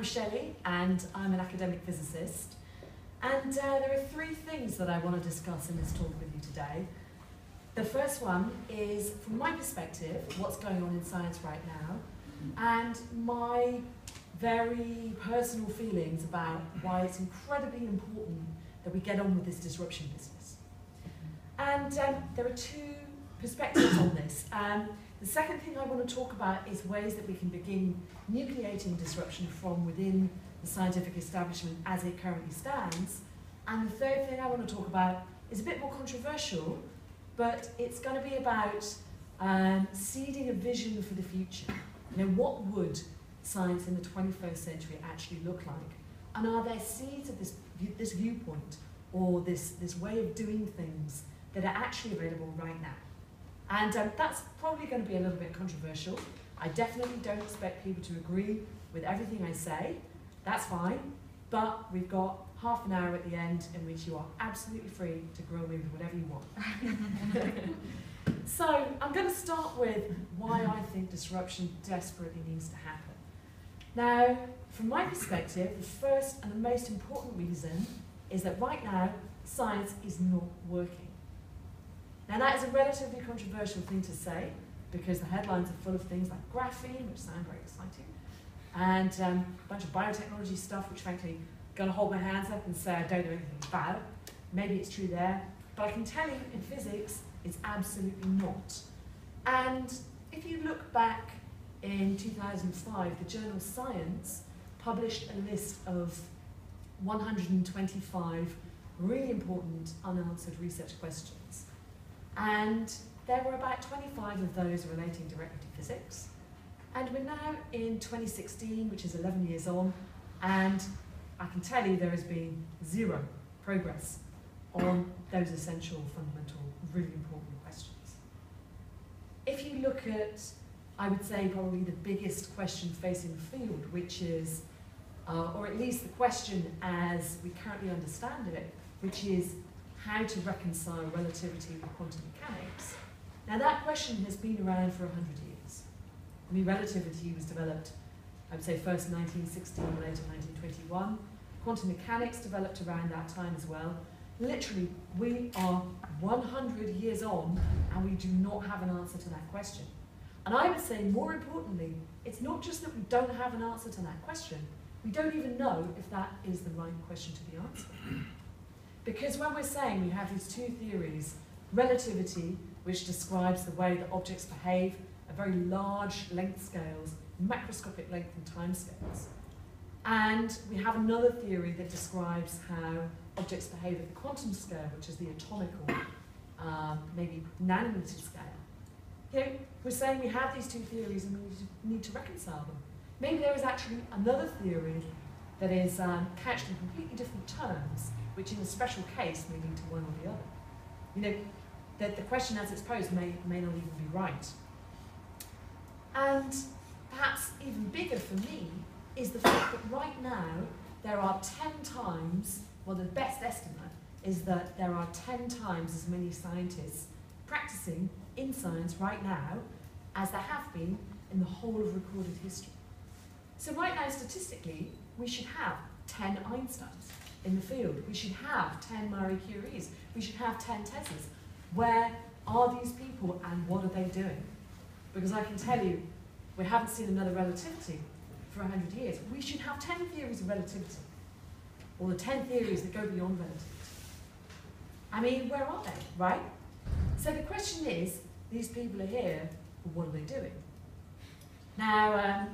I'm Shelly and I'm an academic physicist. And uh, there are three things that I want to discuss in this talk with you today. The first one is, from my perspective, what's going on in science right now, and my very personal feelings about why it's incredibly important that we get on with this disruption business. And um, there are two perspectives on this. Um, the second thing I want to talk about is ways that we can begin nucleating disruption from within the scientific establishment as it currently stands. And the third thing I want to talk about is a bit more controversial, but it's going to be about um, seeding a vision for the future. You know, what would science in the 21st century actually look like? And are there seeds of this, this viewpoint or this, this way of doing things that are actually available right now? And um, that's probably going to be a little bit controversial. I definitely don't expect people to agree with everything I say. That's fine. But we've got half an hour at the end in which you are absolutely free to grill me with whatever you want. so I'm going to start with why I think disruption desperately needs to happen. Now, from my perspective, the first and the most important reason is that right now, science is not working. Now that is a relatively controversial thing to say because the headlines are full of things like graphene, which sound very exciting, and um, a bunch of biotechnology stuff, which frankly, I'm going to hold my hands up and say I don't know anything about. Maybe it's true there, but I can tell you in physics, it's absolutely not. And if you look back in 2005, the journal Science published a list of 125 really important unanswered research questions. And there were about 25 of those relating directly to physics. And we're now in 2016, which is 11 years on, and I can tell you there has been zero progress on those essential, fundamental, really important questions. If you look at, I would say, probably the biggest question facing the field, which is, uh, or at least the question as we currently understand it, which is how to reconcile relativity with quantum mechanics. Now that question has been around for 100 years. I mean, relativity was developed, I would say first 1916, later 1921. Quantum mechanics developed around that time as well. Literally, we are 100 years on and we do not have an answer to that question. And I would say, more importantly, it's not just that we don't have an answer to that question, we don't even know if that is the right question to be answered. Because when we're saying we have these two theories, relativity, which describes the way that objects behave at very large length scales, macroscopic length and time scales. And we have another theory that describes how objects behave at the quantum scale, which is the atomic or um, maybe nanometer scale. You know, we're saying we have these two theories and we need to reconcile them. Maybe there is actually another theory that is um, couched in completely different terms which in a special case may lead to one or the other. You know, that the question as it's posed may, may not even be right. And perhaps even bigger for me is the fact that right now there are 10 times, well the best estimate is that there are 10 times as many scientists practicing in science right now as there have been in the whole of recorded history. So right now, statistically, we should have 10 Einsteins in the field. We should have 10 Marie Curies. We should have 10 Teslas. Where are these people and what are they doing? Because I can tell you, we haven't seen another relativity for 100 years. We should have 10 theories of relativity, or the 10 theories that go beyond relativity. I mean, where are they, right? So the question is, these people are here, but what are they doing? Now,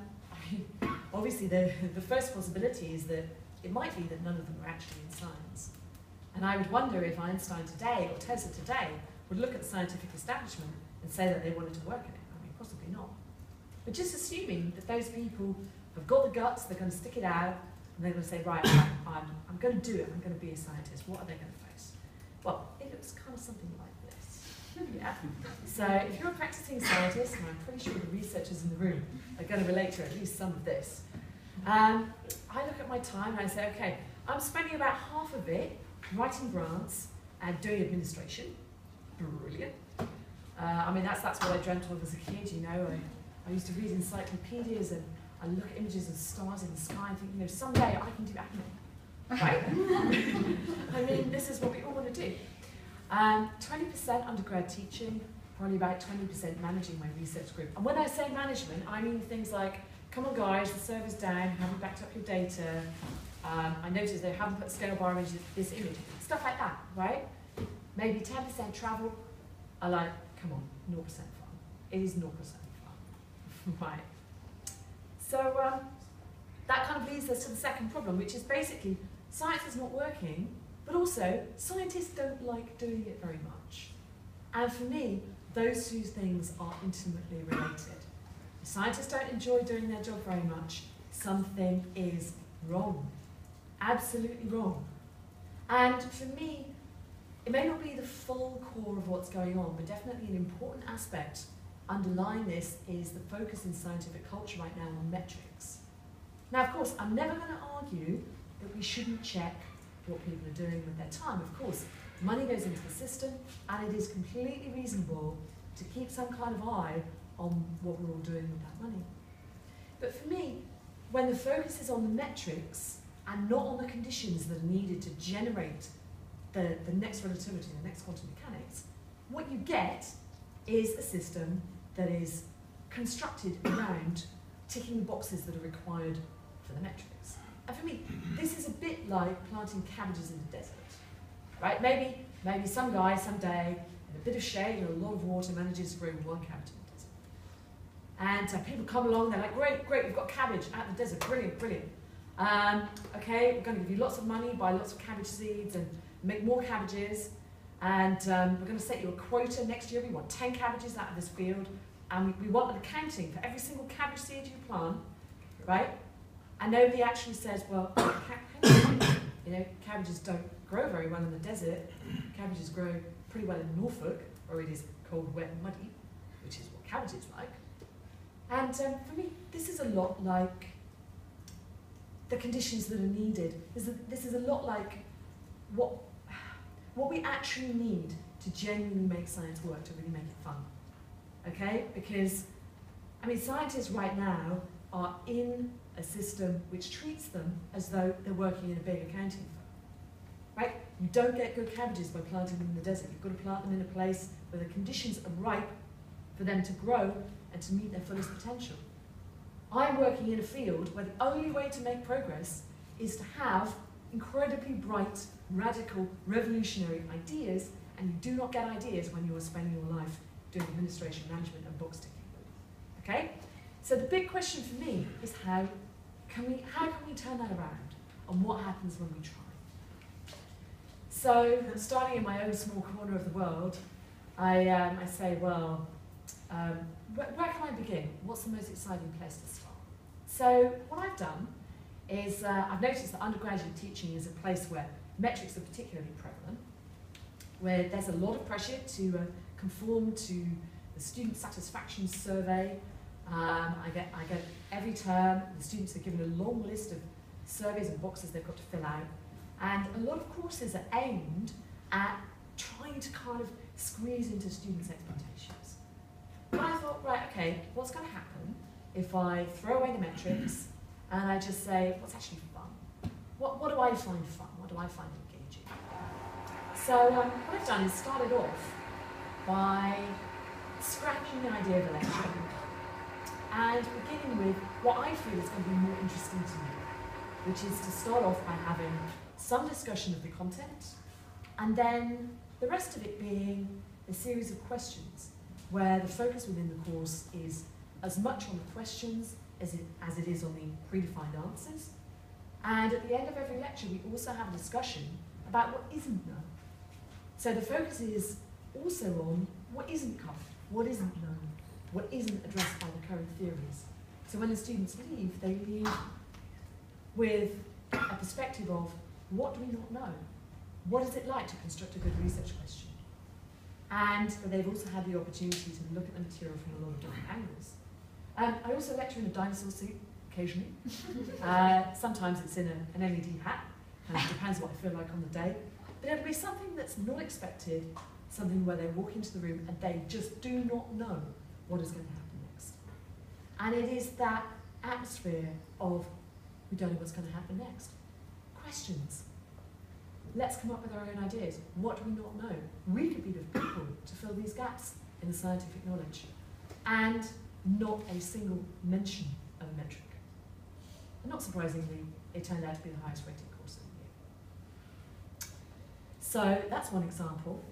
um, obviously the, the first possibility is that it might be that none of them are actually in science. And I would wonder if Einstein today or Tesla today would look at the scientific establishment and say that they wanted to work in it. I mean, possibly not. But just assuming that those people have got the guts, they're going to stick it out, and they're going to say, right, I'm, I'm, going to do it, I'm going to be a scientist, what are they going to face? Well, it looks kind of something like this. yeah. So if you're a practicing scientist, and I'm pretty sure the researchers in the room are going to relate to at least some of this, um, I look at my time and I say, okay, I'm spending about half of it writing grants and doing administration. Brilliant. Uh, I mean, that's, that's what I dreamt of as a kid, you know. I, I used to read encyclopedias and I look at images of stars in the sky and think, you know, someday I can do acne. Right? I mean, this is what we all want to do. Um, 20% undergrad teaching, probably about 20% managing my research group. And when I say management, I mean things like, come on guys, the server's down, have you backed up your data? Um, I noticed they haven't put scale bar into this image. Stuff like that, right? Maybe 10% travel. I like, come on, 0% fun. It is 0% fun, right? So um, that kind of leads us to the second problem, which is basically science is not working, but also scientists don't like doing it very much. And for me, those two things are intimately related. Scientists don't enjoy doing their job very much, something is wrong. Absolutely wrong. And for me, it may not be the full core of what's going on, but definitely an important aspect underlying this is the focus in scientific culture right now on metrics. Now, of course, I'm never going to argue that we shouldn't check what people are doing with their time. Of course, money goes into the system, and it is completely reasonable to keep some kind of eye on what we're all doing with that money. But for me, when the focus is on the metrics and not on the conditions that are needed to generate the, the next relativity, the next quantum mechanics, what you get is a system that is constructed around ticking the boxes that are required for the metrics. And for me, this is a bit like planting cabbages in the desert, right? Maybe, maybe some guy someday, in a bit of shade and a lot of water, manages to grow one cabbage. And uh, people come along, they're like, great, great, we've got cabbage out the desert, brilliant, brilliant. Um, okay, we're going to give you lots of money, buy lots of cabbage seeds and make more cabbages. And um, we're going to set you a quota next year. We want 10 cabbages out of this field. And we, we want an accounting for every single cabbage seed you plant, right? And nobody actually says, well, you know, cabbages don't grow very well in the desert. Cabbages grow pretty well in Norfolk, where it is cold, wet, and muddy, which is what cabbage is like. And um, for me, this is a lot like the conditions that are needed. This is, this is a lot like what, what we actually need to genuinely make science work, to really make it fun. Okay? Because, I mean, scientists right now are in a system which treats them as though they're working in a big accounting firm. Right? You don't get good cabbages by planting them in the desert. You've got to plant them in a place where the conditions are ripe for them to grow and to meet their fullest potential. I'm working in a field where the only way to make progress is to have incredibly bright, radical, revolutionary ideas, and you do not get ideas when you are spending your life doing administration, management, and box ticking. Okay? So the big question for me is how can we, how can we turn that around, and what happens when we try? So, starting in my own small corner of the world, I, um, I say, well, um, where, where, can I begin? What's the most exciting place to start? So what I've done is uh, I've noticed that undergraduate teaching is a place where metrics are particularly prevalent, where there's a lot of pressure to uh, conform to the student satisfaction survey. Um, I, get, I get every term, the students are given a long list of surveys and boxes they've got to fill out. And a lot of courses are aimed at trying to kind of squeeze into students' expectations. I thought, right, okay, what's going to happen if I throw away the metrics and I just say, what's actually fun? What, what do I find fun? What do I find engaging? So um, what I've done is started off by scrapping the idea of a lecture and beginning with what I feel is going to be more interesting to me, which is to start off by having some discussion of the content and then the rest of it being a series of questions where the focus within the course is as much on the questions as it, as it is on the predefined answers. And at the end of every lecture, we also have a discussion about what isn't known. So the focus is also on what isn't covered, what isn't known, what isn't addressed by the current theories. So when the students leave, they leave with a perspective of what do we not know? What is it like to construct a good research question? And they've also had the opportunity to look at the material from a lot of different angles. Um, I also lecture in a dinosaur suit occasionally. uh, sometimes it's in a, an LED hat, and it depends what I feel like on the day. But it'll be something that's not expected, something where they walk into the room and they just do not know what is going to happen next. And it is that atmosphere of we don't know what's going to happen next. Questions. Let's come up with our own ideas. What do we not know? We could be the people to fill these gaps in the scientific knowledge. And not a single mention of a metric. And not surprisingly, it turned out to be the highest rated course of the year. So that's one example.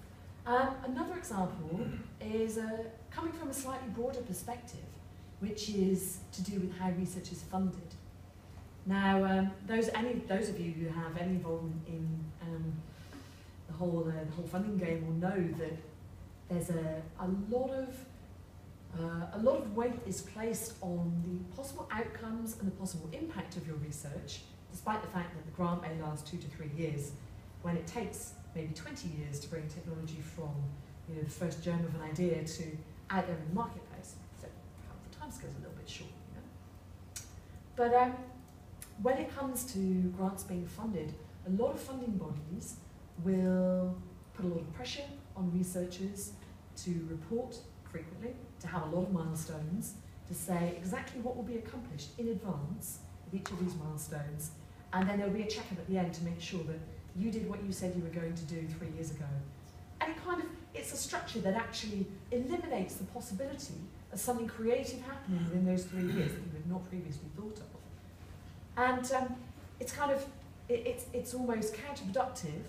Um, another example is uh, coming from a slightly broader perspective, which is to do with how research is funded. Now, um, those any those of you who have any involvement in um, the whole uh, the whole funding game will know that there's a, a lot of uh, a lot of weight is placed on the possible outcomes and the possible impact of your research, despite the fact that the grant may last two to three years, when it takes maybe 20 years to bring technology from you know, the first germ of an idea to out there in the marketplace. So the time scale's a little bit short, you know. But um, when it comes to grants being funded, a lot of funding bodies will put a lot of pressure on researchers to report frequently, to have a lot of milestones, to say exactly what will be accomplished in advance of each of these milestones, and then there'll be a check-up at the end to make sure that you did what you said you were going to do three years ago. And it kind of, it's a structure that actually eliminates the possibility of something creative happening within those three years that you had not previously thought of. And um, it's kind of, it, it's, it's almost counterproductive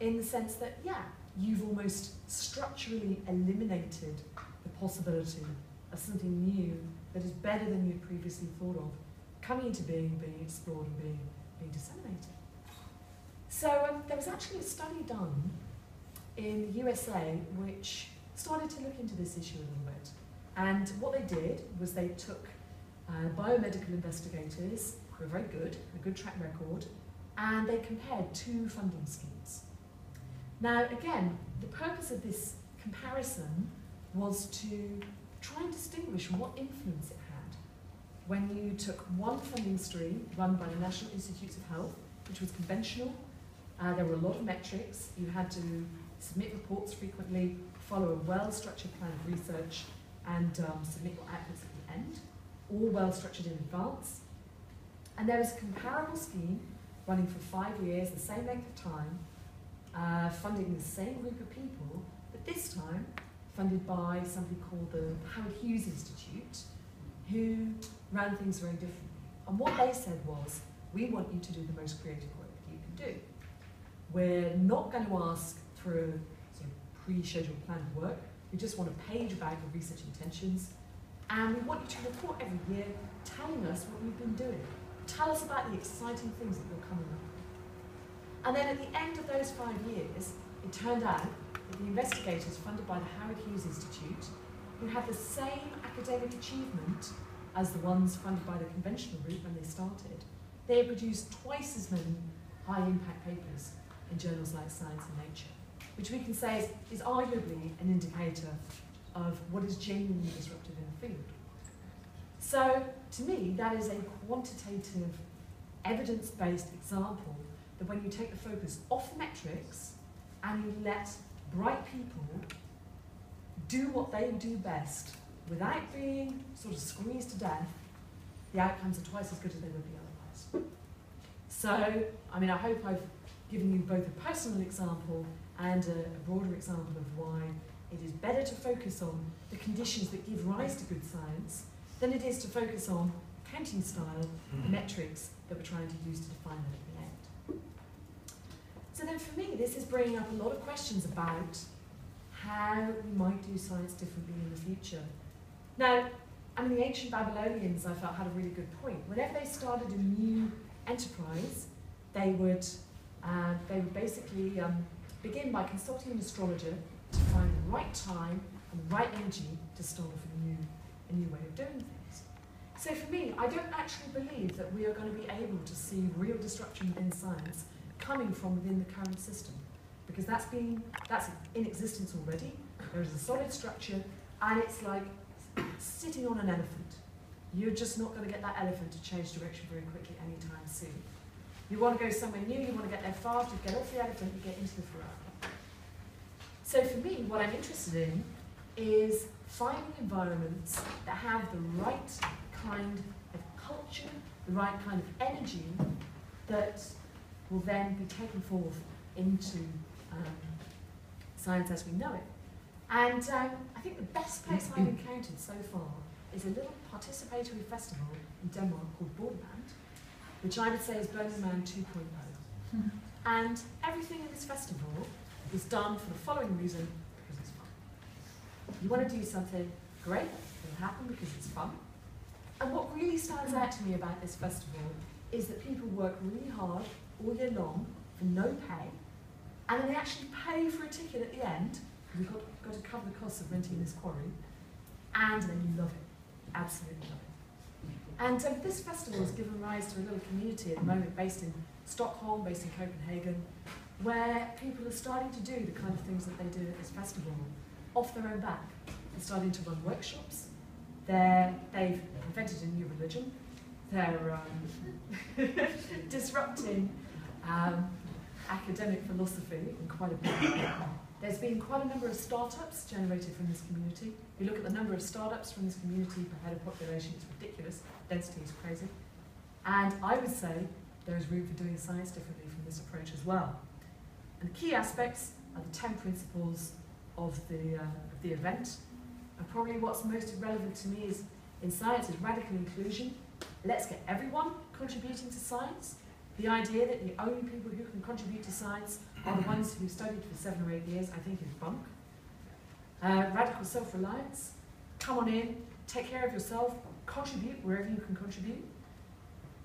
in the sense that, yeah, you've almost structurally eliminated the possibility of something new that is better than you'd previously thought of coming into being, being explored and being, being disseminated. So um, there was actually a study done in the USA which started to look into this issue a little bit. And what they did was they took uh, biomedical investigators who are very good, a good track record, and they compared two funding schemes. Now, again, the purpose of this comparison was to try and distinguish what influence it had when you took one funding stream run by the National Institutes of Health, which was conventional, uh, there were a lot of metrics, you had to submit reports frequently, follow a well-structured plan of research, and um, submit your outputs at the end, all well-structured in advance. And there was a comparable scheme running for five years, the same length of time, uh, funding the same group of people, but this time funded by somebody called the Howard Hughes Institute, who ran things very differently. And what they said was, we want you to do the most creative work that you can do. We're not going to ask for a sort of pre-scheduled plan of work. We just want a page about your research intentions. And we want you to report every year telling us what you've been doing. Tell us about the exciting things that you're coming up. And then at the end of those five years, it turned out that the investigators funded by the Howard Hughes Institute, who had the same academic achievement as the ones funded by the conventional route when they started, they produced twice as many high impact papers in journals like Science and Nature, which we can say is, is arguably an indicator of what is genuinely disruptive in the field. So, to me, that is a quantitative, evidence-based example that when you take the focus off the metrics and you let bright people do what they do best without being sort of squeezed to death, the outcomes are twice as good as they would be otherwise. So, I mean, I hope I've given you both a personal example and a, a broader example of why it is better to focus on the conditions that give rise to good science than it is to focus on counting style metrics that we're trying to use to define it at the end. So then for me, this is bringing up a lot of questions about how we might do science differently in the future. Now, I mean, the ancient Babylonians, I felt, had a really good point. Whenever they started a new enterprise, they would, uh, they would basically um, begin by consulting an astrologer to find the right time and the right energy to start off a new, a new way of doing things. So for me, I don't actually believe that we are going to be able to see real disruption within science coming from within the current system, because that's been that's in existence already. There is a solid structure, and it's like sitting on an elephant. You're just not going to get that elephant to change direction very quickly anytime soon. You want to go somewhere new, you want to get there fast, you get off the elephant, you get into the Ferrari. So for me, what I'm interested in is finding environments that have the right kind of culture, the right kind of energy that will then be taken forth into um, science as we know it. And um, I think the best place I've encountered so far is a little participatory festival in Denmark called Borderland, which I would say is Burning Man 2.0. and everything in this festival is done for the following reason, because it's fun. You want to do something great, it'll happen because it's fun. And what really stands out to me about this festival is that people work really hard all year long for no pay, and then they actually pay for a ticket at the end, because we've got, got to cover the costs of renting this quarry, and then you love it, absolutely love it. And um, this festival has given rise to a little community at the moment based in Stockholm, based in Copenhagen, where people are starting to do the kind of things that they do at this festival off their own back. They're starting to run workshops. They're, they've invented a new religion. They're um, disrupting um, academic philosophy in quite a way. There's been quite a number of startups generated from this community. If you look at the number of startups from this community per head of population, it's ridiculous. Density is crazy. And I would say there is room for doing science differently from this approach as well. And the key aspects are the 10 principles of the, uh, of the event. And probably what's most relevant to me is in science is radical inclusion. Let's get everyone contributing to science. The idea that the only people who can contribute to science are the ones who studied for seven or eight years, I think is bunk. Uh, radical self-reliance. Come on in, take care of yourself, contribute wherever you can contribute.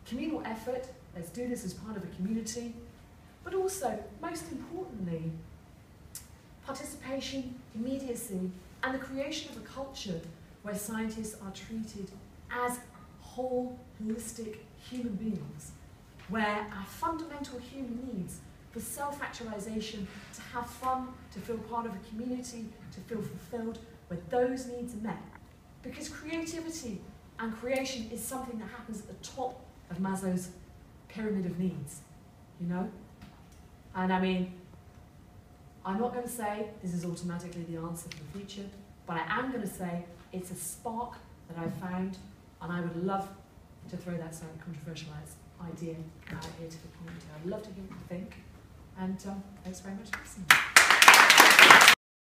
Communal effort, let's do this as part of a community. But also, most importantly, participation, immediacy, and the creation of a culture where scientists are treated as whole, holistic human beings, where our fundamental human needs for self-actualization, to have fun, to feel part of a community, to feel fulfilled, where those needs are met. Because creativity and creation is something that happens at the top of Maslow's pyramid of needs, you know? And I mean, I'm not going to say this is automatically the answer for the future, but I am going to say it's a spark that I found, and I would love to throw that slightly controversial idea out here to the community. I'd love to hear what you think, and um, thanks very much for listening.